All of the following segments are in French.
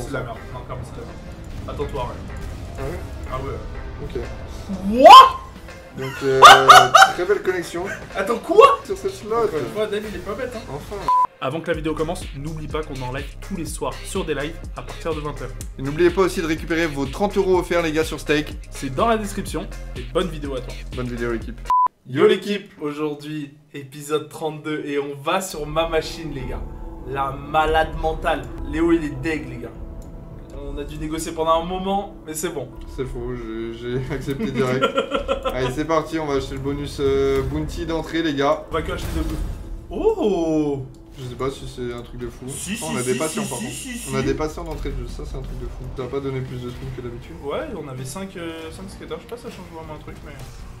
C'est de la merde. Non, c'est. Attends-toi, ouais. Ah ouais? Ah ouais. Ok. What? Donc, euh, très belle connexion Attends, quoi? Sur ce slot. Il est pas bête, hein. Enfin. Avant que la vidéo commence, n'oublie pas qu'on est en live tous les soirs sur des lives à partir de 20h. Et n'oubliez pas aussi de récupérer vos 30 euros offerts, les gars, sur Stake. C'est dans la description et bonne vidéo à toi. Bonne vidéo, l'équipe. Yo l'équipe Aujourd'hui, épisode 32 et on va sur ma machine les gars. La malade mentale. Léo il est deg les gars. On a dû négocier pendant un moment, mais c'est bon. C'est faux, j'ai accepté direct. Allez, c'est parti, on va acheter le bonus euh, Bounty d'entrée, les gars. On va que acheter de. Oh Je sais pas si c'est un truc de fou. Si, Oh, si, on a si, des patients, si, par. On a des patients d'entrée de jeu, ça c'est un truc de fou. T'as pas donné plus de spin que d'habitude Ouais, on avait 5 skaters, je sais pas si ça change vraiment un truc, mais...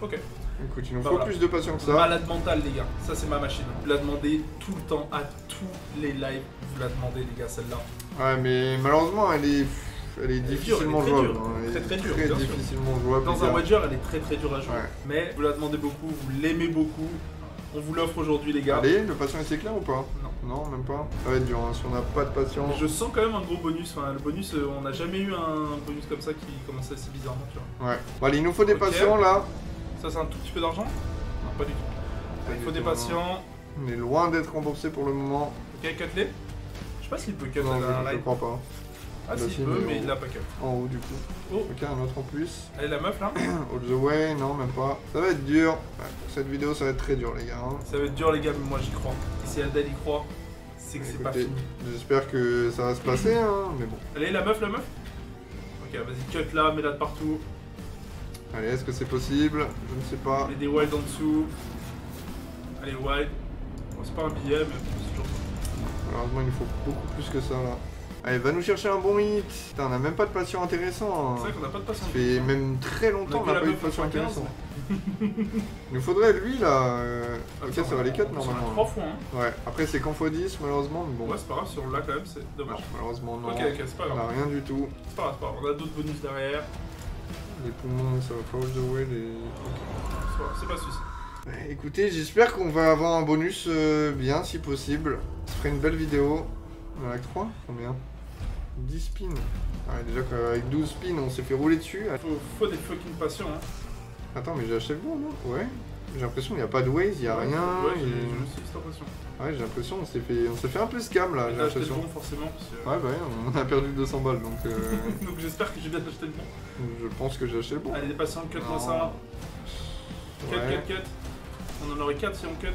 Ok. Écoute, il nous Bah, faut voilà. plus de patients que ça. Malade mentale les gars, ça c'est ma machine. Vous la demandez tout le temps, à tous les lives, vous la demandez les gars, celle-là. Ouais, mais malheureusement, elle est, elle est difficilement elle est très jouable. hein. Très, très dure, difficilement jouable. Dans les un. Wedger, elle est très très dure à jouer. Ouais. Mais vous la demandez beaucoup, vous l'aimez beaucoup. On vous l'offre aujourd'hui, les gars. Allez, le patient est clair ou pas? Non. Non, même pas. Ça va être dur, hein. si on n'a pas de patient. Mais je sens quand même un gros bonus. Enfin, le bonus, euh, on n'a jamais eu un bonus comme ça qui commençait assez bizarrement, tu vois. Ouais. Bon, allez, il nous faut des patients là. Ça, c'est un tout petit peu d'argent? Non, pas du tout. Il faut des patients. On est loin d'être remboursé pour le moment. Ok, cut-les. Je sais pas s'il peut cut Non, à je, je crois pas. Ah, si, peut, mais il l'a pas cut. En haut du coup. Oh, Ok, un autre en plus. allez, la meuf là. All the way, non, même pas. Ça va être dur. Pour cette vidéo, ça va être très dur, les gars. hein. Ça va être dur, les gars, mais moi j'y crois. Et si Adèle y croit, c'est que c'est pas Écoutez, fini. J'espère que ça va se passer, hein, mais bon. Allez, la meuf, la meuf? Ok, vas-y, cut là, mets-la de partout. Allez, est-ce que c'est possible? Je ne sais pas. Mets des wild en dessous. Allez, wild. Bon, c'est pas un billet, mais c'est toujours Malheureusement, il nous faut beaucoup plus que ça, là. Allez, va nous chercher un bon hit. Putain, on a même pas de patient intéressant. C'est hein. vrai qu'on a pas de patient. Ça fait même très longtemps qu'on n'a pas eu de patient intéressant. Il nous faudrait lui, là. euh, Ok, ça va les cut, normalement. 3 fois, hein. Ouais, après c'est qu'en x10, malheureusement, mais bon. Ouais, c'est pas grave, si on l'a quand même, c'est dommage. malheureusement, non. Ok, ok, c'est pas On grave. a rien du tout. C'est pas grave, c'est pas grave. On a d'autres bonus derrière. Les poumons, ça va pas all the way. Les... C'est pas- C'est pas suisse. Ouais, Écoutez, j'espère qu'on va avoir un bonus euh, bien si possible. Ça ferait une belle vidéo. On en a que 3 Combien? 10 spins. Ouais, déjà qu'avec 12 spins, on s'est fait rouler dessus. Faut, faut des fucking patients, hein. Attends, mais j'ai acheté le bon, non? Ouais. J'ai l'impression qu'il n'y a pas de ways, il n'y a Ouais, rien. Ouais, j'ai aussi cette impression. Ouais, j'ai l'impression qu'on s'est fait, on s'est fait un peu scam là, j'ai acheté le bon, forcément, parce que... Ouais, bah ouais, on a perdu 200 balles donc euh, Donc j'espère que j'ai bien acheté le bon. je pense que j'ai acheté le bon. Allez, les patients, cut-moi Non. ça. Cut, Ouais. cut, cut. On en aurait 4 si on cut.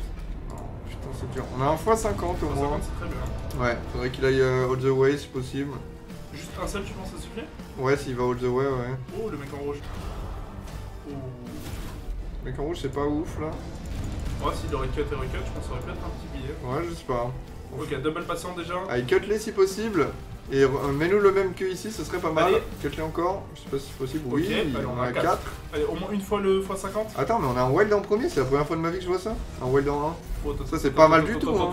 Non, putain, c'est dur. On a un x50 au 150, moins. c'est très bien. Ouais, faudrait qu'il aille euh, all the way si possible. Juste un seul, tu penses, ça suffit Ouais, s'il va all the way, ouais. Oh, le mec en rouge. Oh. Mec en rouge, c'est pas ouf là. Ouais, s'il aurait cut et recut, je pense ça aurait pu être un petit billet. Ouais, je sais pas. Ok, double patient déjà. Allez, cut-les si possible. Et re- mets-nous le même que ici, ce serait pas mal. Allez. Cut-les encore. Je sais pas si c'est possible. Oui, allez, on a a quatre. 4. Allez, au moins une fois le x50. Attends, mais on a un wild en premier, c'est la première fois de ma vie que je vois ça. Un wild en 1. Ça, c'est pas mal du tout, hein.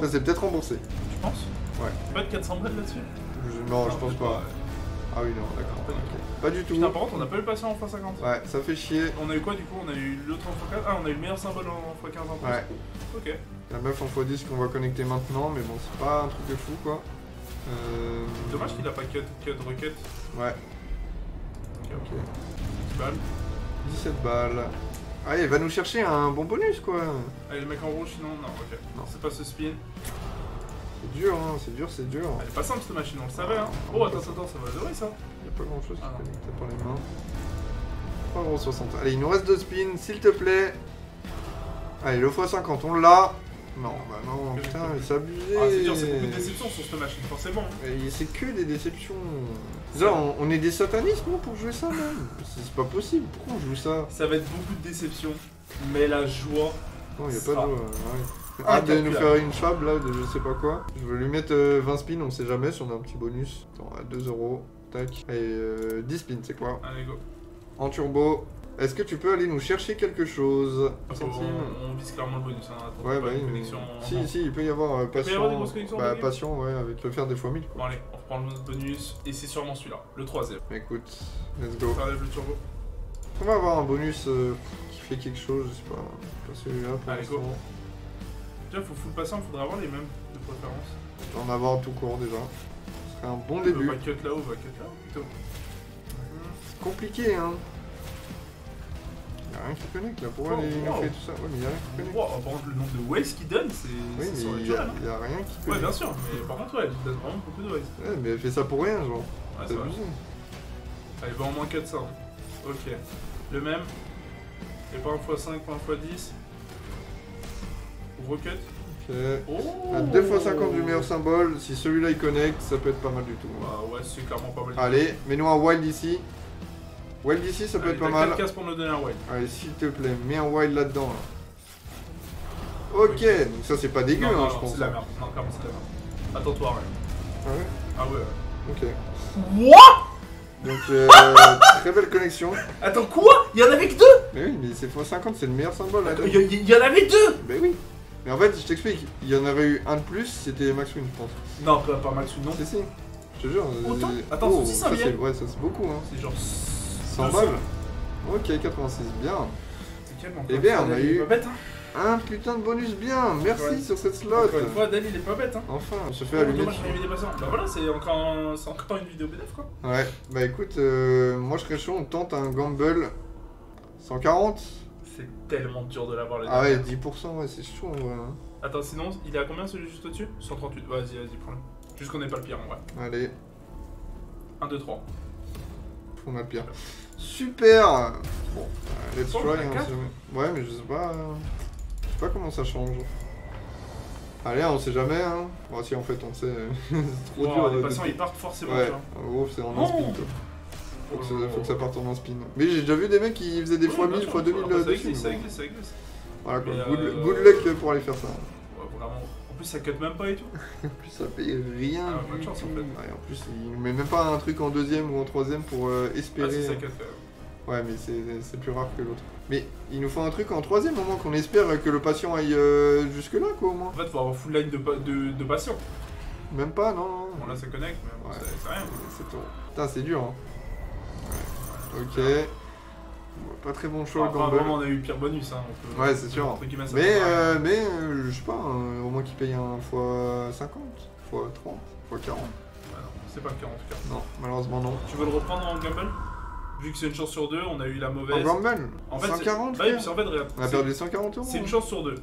Ça, c'est peut-être remboursé. Tu penses Ouais. Pas de 400 balles là-dessus Non, je pense pas. Ah oui, non, d'accord. Pas du ok. Pas du tout. Putain, par contre, on a pas eu le patient en x50. Ouais, ça fait chier. On a eu quoi du coup? On a eu l'autre en x4 Ah, on a eu le meilleur symbole en x15 en plus. Ouais. Ok. La meuf en x10 qu'on va connecter maintenant, mais bon, c'est pas un truc de fou quoi. Euh... Dommage qu'il a pas cut, cut, recut. Ouais, Ok, ok. ok. 10 balles. 17 balles. Allez, va nous chercher un bon bonus quoi. Allez, le mec en rouge, sinon, non, ok. Non. C'est pas ce spin. C'est dur, hein, c'est dur, c'est dur. Elle est pas simple cette machine, on le savait, hein. Oh, attends, attends, ça va adorer ça. Y'a pas grand chose qui Ah non. connecte par les mains. 3,60€. Allez, il nous reste deux spins, s'il te plaît. Allez, le x50, on l'a. Non, bah non, putain, mais c'est abusé. Ah, c'est dur, c'est beaucoup de déceptions sur cette machine, forcément. C'est que des déceptions. On, on est des satanistes, nous, pour jouer ça, même. C'est pas possible. Pourquoi on joue ça Ça va être beaucoup de déceptions, mais la joie. Non, y a pas de joie. Ouais. Hâte de nous faire une fab là, de je sais pas quoi. Je vais lui mettre euh, 20 spins, on sait jamais si on a un petit bonus. Attends, à 2 euros. Tac. Et euh, 10 spins, c'est quoi Allez, go. En turbo. Est-ce que tu peux aller nous chercher quelque chose centime on, on vise clairement le bonus, hein. Attends, Ouais, bah une en- Si, si, il peut y avoir euh, peut y avoir des grosses connexions, Bah, patient, ouais, avec peut faire des fois 1000 Bon, allez, on reprend le bonus, et c'est sûrement celui-là, le troisième. Écoute, let's go. Ça le turbo. On va avoir un bonus euh, qui fait quelque chose, je sais pas. Pas celui-là pour Allez, go. l'instant. Déjà, faut full patient, il faudrait avoir les mêmes de préférence. Je vais en avoir tout court déjà. Ce serait un bon On début. va cut là-haut, on va cut là-haut. plutôt. Compliqué, hein. Y'a rien qui connecte là. Pourquoi Oh, lignes wow. et tout ça Ouais, mais y'a rien qui connecte. Wow, par contre, le nombre de waves qu'il donne, c'est Oui, surnaturel, hein. y a rien qui Ouais, connecte. bien sûr, mais par contre, ouais, il donne vraiment beaucoup de waves. Ouais, mais elle fait ça pour rien, genre. Ouais, C'est abusé. Allez, bah au moins 400. Ok. Le même. Et pas un x5, pas un x10. Recut. Ok. Oh À 2 x 50 du meilleur symbole, si celui-là il connecte, ça peut être pas mal du tout. Bah ouais, c'est clairement pas mal. Allez, mets-nous un wild ici. Wild ici, ça peut être pas mal. 4 cases pour nous donner un wild. Allez, s'il te plaît, mets un wild là-dedans. là. Ok, donc ça c'est pas dégueu, non, hein, non, je non, pense. c'est la merde. Non, clairement, c'est de la merde. Attends-toi, ouais. Ah ouais? Ah ouais. Ok. What? Donc, euh, très belle connexion. Attends, quoi? Il y en avait que deux? Mais oui, mais c'est x50, c'est le meilleur symbole là. il y, en avait deux? Mais oui. Mais en fait, je t'explique, il y en aurait eu un de plus, c'était Max Win, je pense. Non, pas, pas Maxou, non. Si, si. Je te jure. Autant? Attends, oh, c'est aussi ça 100 c'est yens. ouais, ça c'est beaucoup, hein. C'est genre 100 200. balles. Ok, 86, bien. C'est calme, Eh bien, on a eu- pas bête, hein. Un putain de bonus bien, merci Ouais. sur cette slot. Encore une fois, Dali, il est pas bête, hein. Enfin, on se fait Oh, allumer. dommage, j'ai mis des passants. Bah voilà, c'est encore, un- c'est encore une vidéo BDF quoi. Ouais, bah écoute, euh, moi je serais chaud, on tente un gamble 140. C'est tellement dur de l'avoir les Ah ouais, dernières. 10%, ouais, c'est chaud en vrai. hein. Attends, sinon, il est à combien celui juste au-dessus? 138. Vas-y, vas-y, prends-le. Juste qu'on ait pas le pire en vrai. Allez, 1, 2, 3. On a le pire. Super Bon, euh, let's try. hein, si. Ouais, mais je sais pas. euh, Je sais pas comment ça change. Allez, on sait jamais, hein. Bon, si en fait on sait. c'est trop Wow, dur. les euh, passants de- ils partent forcément, Ouais, en gros, c'est en un Oh. spin quoi. Faut que, ça, Oh. faut que ça parte en un spin. Mais j'ai déjà vu des mecs qui faisaient des fois bien 1000, sûr, fois 2000 après, Ça dessus. glisse, ça glisse, ça glisse. Voilà quoi, good, euh, good luck pour aller faire ça. Ouais, vraiment. Plus, ça cut même pas et tout. En plus, ça paye rien. Ah, bonne chance, en tout. fait. Ouais, en plus, il met même pas un truc en deuxième ou en troisième pour euh, Ah, espérer. si, ça cut quand même. Ouais, mais c'est plus rare que l'autre. Mais il nous faut un truc en troisième au moins qu'on espère que le patient aille euh, jusque-là, quoi, au moins. En fait, faut avoir full line de, de, de patients. Même pas, non, non. Bon, là, ça connecte, mais bon, Ouais. c'est rien. C'est. Putain, c'est dur, hein. Ouais. Ok. Pas très bon choix, Enfin, gamble. on a eu pire bonus. Hein, on peut- Ouais, c'est sûr. Mais, pas- euh, mais euh, je sais pas, hein, au moins qu'il paye un fois 50, fois 30, fois 40. Ah non, c'est pas le cas en tout cas. Non, malheureusement non. Tu veux le reprendre en gamble Vu que c'est une chance sur deux, on a eu la En mauvaise. gamble En fait, 140 c'est- Bah oui, en fait, regarde. On a perdu 140 euros. C'est une chance sur deux.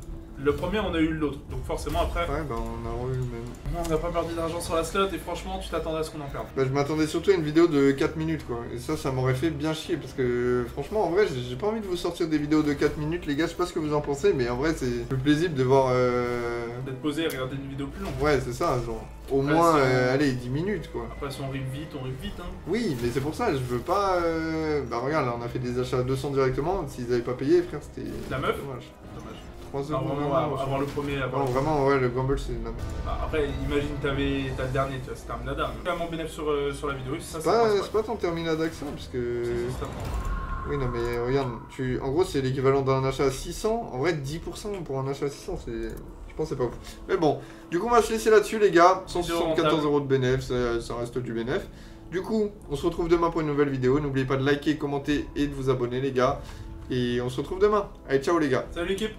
Le premier, on a eu l'autre. Donc forcément, après, Ouais, bah on a eu le même. on n'a pas perdu d'argent sur la slot et franchement, tu t'attendais à ce qu'on en perde. Bah, je m'attendais surtout à une vidéo de 4 minutes quoi. Et ça, ça m'aurait fait bien chier parce que franchement, en vrai, j'ai j'ai pas envie de vous sortir des vidéos de 4 minutes, les gars. Je sais pas ce que vous en pensez, mais en vrai, c'est plus plaisible de voir. Euh... D'être posé et regarder une vidéo plus longue. Ouais, c'est ça, genre. Au moins, euh, allez, 10 minutes quoi. Après, si on rive vite, on rive vite. Hein. Oui, mais c'est pour ça, je veux pas. euh, Bah, regarde, là, on a fait des achats à 200 directement. S'ils avaient pas payé, frère, c'était. La meuf Dommage. Dommage. 3 Non, euros. vraiment, avant le premier. Avant Non, le- vraiment, ouais, le gamble, c'est. la- Bah, après, imagine, t'avais t'as le dernier, tu vois, c'était un nada. Vraiment bénéf sur, euh, sur la vidéo, ça, C'est ça pas, passe c'est pas tant terminal d'accent, parce que. Si, si, Oui, non, mais regarde, tu... en gros, c'est l'équivalent d'un achat à 600. En vrai, 10% pour un achat à 600, c'est. Je c'est pas ouf. Mais bon, du coup, on va se laisser là-dessus, les gars. 174 rentable. euros de bénéf, ça, ça reste du bénéf. Du coup, on se retrouve demain pour une nouvelle vidéo. N'oubliez pas de liker, commenter et de vous abonner, les gars. Et on se retrouve demain. Allez, ciao, les gars. Salut l'équipe